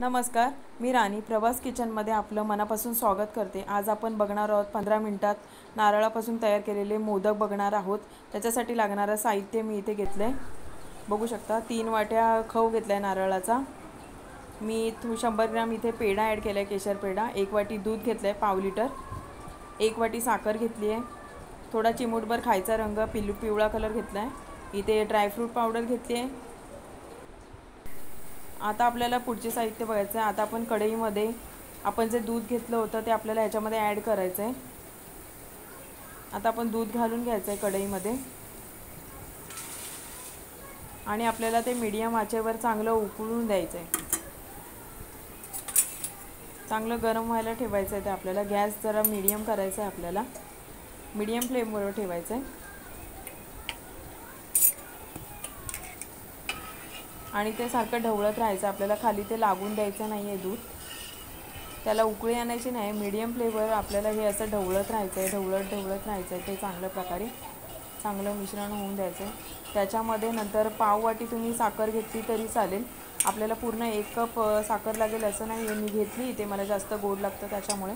नमस्कार मी राणी. प्रवास किचनमध्ये आपलं मनापासून स्वागत करते. आज आपण बघणार आहोत पंधरा मिनटात नारळापासून तयार केलेले मोदक बघणार आहोत. त्याच्यासाठी लागणारं साहित्य मी इथे घेतलं आहे बघू शकता तीन वाट्या खव घेतला आहे नारळाचा. मी थू शंभर ग्राम इथे पेढा ॲड केला आहे केशर पेढा. एक वाटी दूध घेतलं आहे पाव लिटर. एक वाटी साखर घेतली आहे थोडा चिमूटभर खायचा रंग पिलू पिवळा कलर घेतला आहे इथे ड्रायफ्रूट पावडर घेतली आहे आता आपल्याला पुढचे साहित्य बघायचं आहे. आता आपण कढईमध्ये आपण जे दूध घेतलं होतं ते आपल्याला ह्याच्यामध्ये ॲड करायचं आहे आता आपण दूध घालून घ्यायचं आहे कढईमध्ये. आणि आपल्याला ते मीडियम आचेवर चांगलं उकळून द्यायचं आहे चांगलं गरम व्हायला ठेवायचं आहे ते आपल्याला. गॅस जरा मीडियम करायचा आहे आपल्याला. मीडियम फ्लेमवर ठेवायचं आहे आणि ते सारखं ढवळत राहायचं. आपल्याला खाली ते लागून द्यायचं नाही आहे दूध. त्याला उकळी आणायची नाही. मीडियम फ्लेवर आपल्याला हे असं ढवळत राहायचं आहे ढवळत ढवळत राहायचं आहे ते चांगल्या प्रकारे चांगलं मिश्रण होऊन द्यायचं आहे त्याच्यामध्ये नंतर पाववाटी तुम्ही साखर घेतली तरी चालेल. आपल्याला पूर्ण एक कप साखर लागेल असं नाही. आहे मी घेतली ते मला जास्त गोड लागतं त्याच्यामुळे.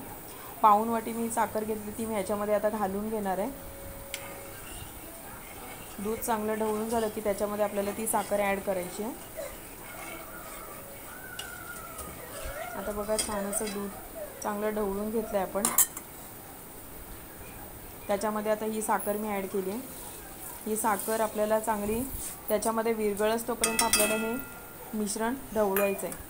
पाऊन वाटी मी साखर घेतली ती मी ह्याच्यामध्ये आता घालून घेणार आहे. दूध चांगलं ढवळून झालं की त्याच्यामध्ये आपल्याला ती साखर ॲड करायची आहे. आता बघा छान असं दूध चांगलं ढवळून घेतलं आहे आपण. त्याच्यामध्ये आता ही साखर मी ॲड केली आहे. ही साखर आपल्याला चांगली त्याच्यामध्ये विरगळच तोपर्यंत आपल्याला हे मिश्रण ढवळायचं आहे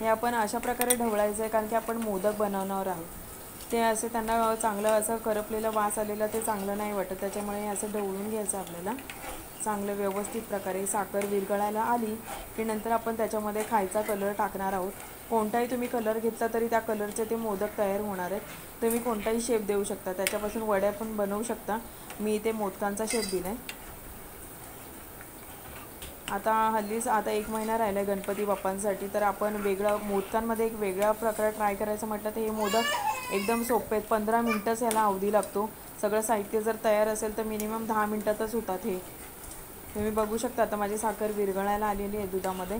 हे आपण अशा प्रकारे ढवळायचं आहे कारण की आपण मोदक बनवणार आहोत. ते असे त्यांना चांगलं असं करपलेलं वास आलेला ते चांगलं नाही वाटत. त्याच्यामुळे असं ढवळून घ्यायचं आपल्याला. चांगलं व्यवस्थित प्रकारे साखर विरघळायला आली की नंतर आपण त्याच्यामध्ये खायचा कलर टाकणार आहोत. कोणताही तुम्ही कलर घेतला तरी त्या कलरचे ते मोदक तयार होणार आहेत. तुम्ही कोणताही शेप देऊ शकता. त्याच्यापासून वड्या पण बनवू शकता. मी ते मोदकांचा शेप दिला आहे आता हल्लीच आता एक महिना राहिला आहे गणपती बाप्पांसाठी. तर आपण वेगळं मोदकांमध्ये एक वेगळा प्रकार ट्राय करायचं म्हटलं तर हे मोदक एकदम सोपे आहेत पंधरा मिनटंच याला अवधी लागतो. सगळं साहित्य जर तयार असेल तर मिनिमम दहा मिनटातच होतात हे. तुम्ही बघू शकता आता माझी साखर विरघळायला आलेली आहे दुधामध्ये.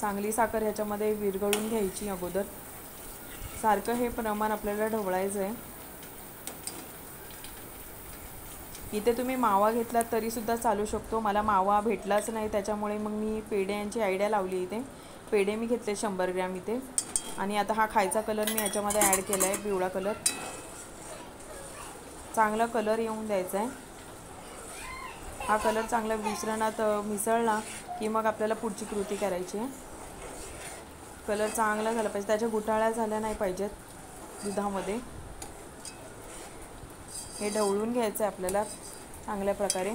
चांगली साखर ह्याच्यामध्ये विरघळून घ्यायची अगोदर. सारखं हे प्रमाण आपल्याला ढवळायचं आहे. इथे तुम्ही मावा घेतला तरीसुद्धा चालू शकतो. मला मावा भेटलाच नाही त्याच्यामुळे मग मी पेढ्यांची आयडिया लावली इथे. पेढे मी घेतले शंभर ग्रॅम इथे. आणि आता हा खायचा कलर मी याच्यामध्ये ॲड केला आहे पिवळा कलर चांगला कलर येऊन द्यायचा आहे. हा कलर चांगला मिश्रणात मिसळला की मग आपल्याला पुढची कृती करायची आहे. कलर चांगला झाला पाहिजे. त्याच्या गुटाळ्या झाल्या नाही पाहिजेत दुधामध्ये. हे ढवळून घ्यायचं आहे आपल्याला चांगल्या प्रकारे.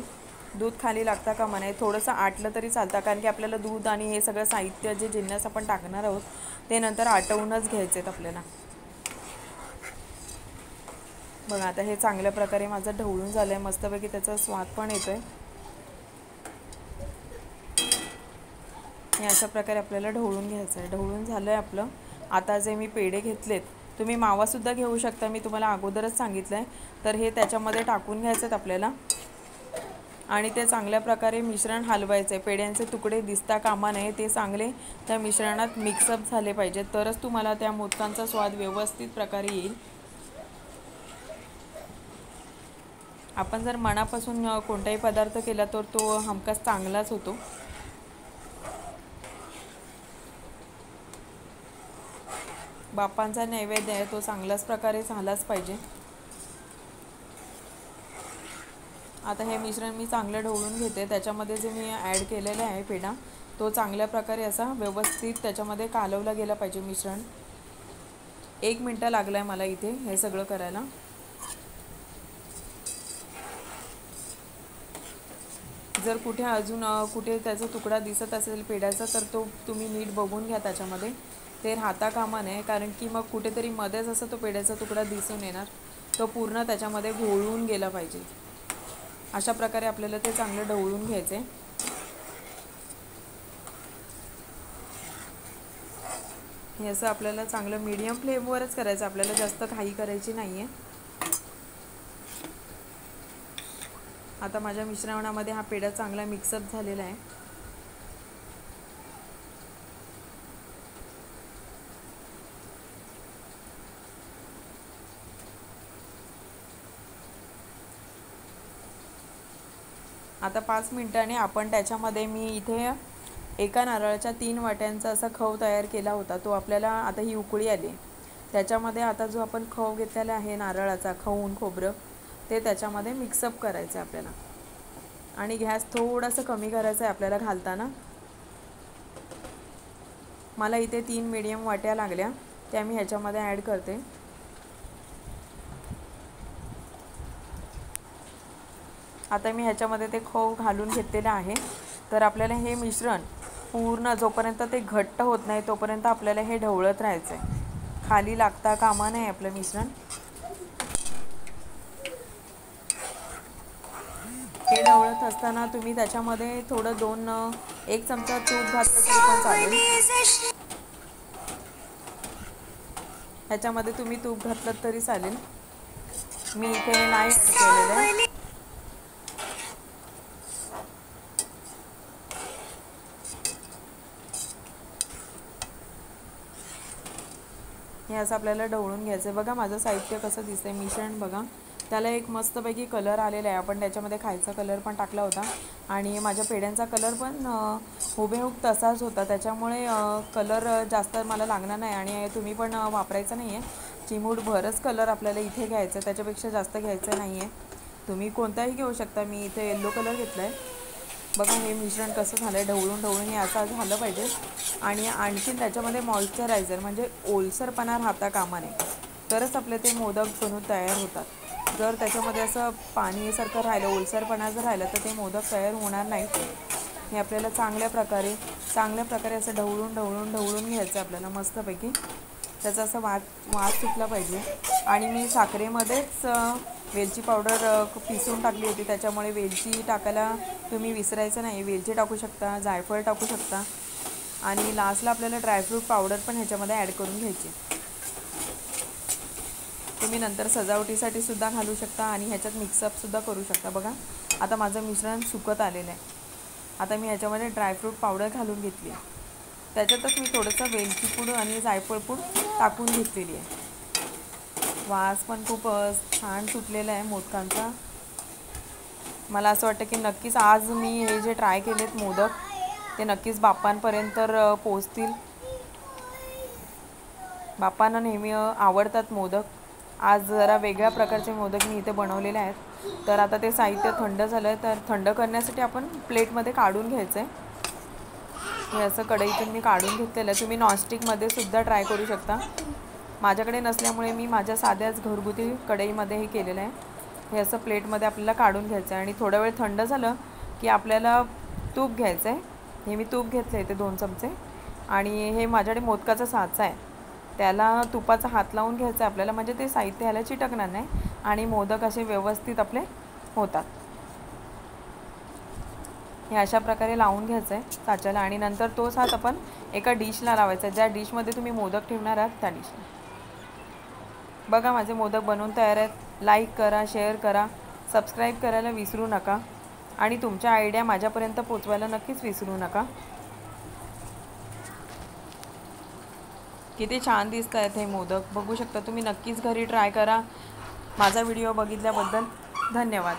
दूध खाली लागता का म्हणे थोडंसं आटलं तरी चालतं कारण की आपल्याला दूध आणि हे सगळं साहित्य जे जिन्नस आपण टाकणार आहोत ते नंतर आटवूनच घ्यायचे आहेत आपल्याला. बघा आता हे चांगल्या प्रकारे माझं ढवळून झालं आहे मस्तपैकी त्याचा स्वाद पण येतो आहे हे अशा प्रकारे आपल्याला ढवळून घ्यायचं आहे ढवळून झालं आहे आपलं. आता जे मी पेढे घेतलेत तुम्ही मावासुद्धा घेऊ शकता मी तुम्हाला अगोदरच सांगितलं आहे तर हे त्याच्यामध्ये टाकून घ्यायचं आहेत आपल्याला. आणि ते चांगल्या प्रकारे मिश्रण हलवायचं आहे पेढ्यांचे तुकडे दिसता कामा नये ते चांगले त्या मिश्रणात मिक्सअप झाले पाहिजेत. तरच तुम्हाला त्या मोदकांचा स्वाद व्यवस्थित प्रकारे येईल. आपण जर मनापासून कोणताही पदार्थ केला तर तो हमखास चांगलाच होतो. बापांचा नैवेद्य आहे तो चांगल्याच प्रकारे झालाच पाहिजे. आता हे मिश्रण मी चांगलं ढवळून घेते त्याच्यामध्ये जे मी ॲड केलेलं आहे पेढा तो चांगल्या प्रकारे असा व्यवस्थित त्याच्यामध्ये कालवला गेला पाहिजे मिश्रण. एक मिनटं लागला आहे मला इथे हे सगळं करायला. जर कुठे अजून कुठे त्याचा तुकडा दिसत असेल पेढ्याचा तर तो तुम्ही नीट बघून घ्या त्याच्यामध्ये. ते राहता कामा नये कारण की मग कुठेतरी मध्येच असं तो पेढ्याचा तुकडा दिसून येणार. तो पूर्ण त्याच्यामध्ये घोळून गेला पाहिजे. अशा प्रकारे आपल्याला ते चांगलं ढवळून घ्यायचे. हे असं आपल्याला चांगलं मीडियम फ्लेमवरच करायचं. आपल्याला जास्त घाई करायची नाही आहे आता माझ्या मिश्रणामध्ये हा पेढा चांगला मिक्सअप झालेला आहे. आता पाच मिनटाने आपण त्याच्यामध्ये मी इथे एका नारळाच्या तीन वाट्यांचा असा खव तयार केला होता. तो आपल्याला आता ही उकळी आली. त्याच्यामध्ये आता जो आपण खव घेतलेला आहे नारळाचा खवून खोबरं ते त्याच्यामध्ये मिक्सअप करायचं आहे आपल्याला. आणि गॅस थोडंसं कमी करायचं आहे आपल्याला घालताना. मला इथे तीन मिडियम वाट्या लागल्या. त्या मी ह्याच्यामध्ये ॲड करते. आता मी ह्याच्यामध्ये ते खव घालून घेतलेलं आहे. तर आपल्याला हे मिश्रण पूर्ण जोपर्यंत ते घट्ट होत नाही तोपर्यंत आपल्याला हे ढवळत राहायचं आहे खाली लागता कामा नाही आपलं मिश्रण. हे ढवळत असताना तुम्ही त्याच्यामध्ये थोडं दोन एक चमचा तूप घातलं तरी पण चालेल. ह्याच्यामध्ये तुम्ही तूप घातलं तरी चालेल. मी इथे नाही केलेलं आहे. असं आपल्याला ढवळून घ्यायचं आहे बघा माझं साहित्य कसं दिसतंय मिश्रण बघा. त्याला एक मस्तपैकी कलर आलेला आहे. आपण त्याच्यामध्ये खायचा कलर पण टाकला होता. आणि माझ्या पेड्यांचा कलर पण हुबेहूब तसाच होता. त्याच्यामुळे कलर जास्त मला लागणार नाही आणि तुम्ही पण वापरायचं नाही आहे चिमूट भरच कलर आपल्याला इथे घ्यायचं त्याच्यापेक्षा जास्त घ्यायचं नाही आहे तुम्ही कोणताही घेऊ शकता. मी इथे येल्लो कलर घेतला आहे बघा हे मिश्रण कसं झालं आहे ढवळून ढवळून हे असं झालं पाहिजे. आणि आणखी त्याच्यामध्ये मॉइश्चरायझर म्हणजे ओलसरपणा राहता कामा नये तरच आपले ते मोदक बनून तयार होतात. जर त्याच्यामध्ये असं पाणीसारखं राहिलं ओलसरपणा जर राहिलं तर ते मोदक तयार होणार नाहीत हे आपल्याला चांगल्या प्रकारे चांगल्या प्रकारे असं ढवळून ढवळून ढवळून घ्यायचं आपल्याला मस्तपैकी. त्याचा असं वाद वाद सुटला पाहिजे. आणि मी साखरेमध्येच वेलची पावडर पिसून टाकली होती. त्याच्यामुळे वेलची टाकायला तुम्ही विसरायचं नाही. वेलची टाकू शकता जायफळ टाकू शकता. आणि लास्टला आपल्याला ड्रायफ्रूट पावडर पण ह्याच्यामध्ये ॲड करून घ्यायची. तुम्ही नंतर सजावटीसाठी सुद्धा घालू शकता आणि ह्याच्यात मिक्सअपसुद्धा करू शकता. बघा आता माझं मिश्रण सुकत आलेलं आहे. आता मी ह्याच्यामध्ये ड्रायफ्रूट पावडर घालून घेतली त्याच्यातच मी थोडंसं वेलची पूड आणि जायफळ पूड टाकून घेतलेली आहे. वास पण खूप छान सुटलेला आहे मोदकांचा. मला असं वाटतं की नक्कीच आज मी हे जे ट्राय केलेत मोदक ते नक्कीच बाप्पांपर्यंत पोचतील बाप्पांना नेहमी आवडतात मोदक. आज जरा वेगळ्या प्रकारचे मोदक मी इथे बनवलेले आहेत. तर आता ते साहित्य थंड झालं आहे तर थंड करण्यासाठी आपण प्लेटमध्ये काढून घ्यायचं आहे हे असं कढईतून मी काढून घेतलेलं आहे. तुम्ही नॉनस्टिकमध्ये सुद्धा ट्राय करू शकता. माझ्याकडे नसल्यामुळे मी माझ्या साध्याच घरगुती कढईमध्ये हे केलेलं आहे. हे असं प्लेटमध्ये आपल्याला काढून घ्यायचं आहे आणि थोडा वेळ थंड झालं की आपल्याला तूप घ्यायचं आहे. हे मी तूप घेतलं आहे ते दोन चमचे. आणि हे माझ्याकडे मोदकाचा साचा आहे. त्याला तुपाचा हात लावून घ्यायचा आहे आपल्याला म्हणजे ते साहित्य ह्याला चिटकणार नाही आणि मोदक असे व्यवस्थित आपले होतात. हे अशा प्रकारे लावून घ्यायचं आहे साच्याला आणि नंतर तोच हात आपण एका डिशला लावायचा आहे. ज्या डिशमध्ये तुम्ही मोदक ठेवणार आहात त्या डिशला. बघा माझे मोदक बनवून तयार आहेत. लाईक करा शेअर करा सबस्क्राईब करायला विसरू नका. आणि तुमच्या आयडिया माझ्यापर्यंत पोचवायला नक्कीच विसरू नका. किती छान दिसत आहेत हे मोदक. बघू शकता तुम्ही नक्कीच घरी ट्राय करा. माझा व्हिडिओ बघितल्याबद्दल धन्यवाद.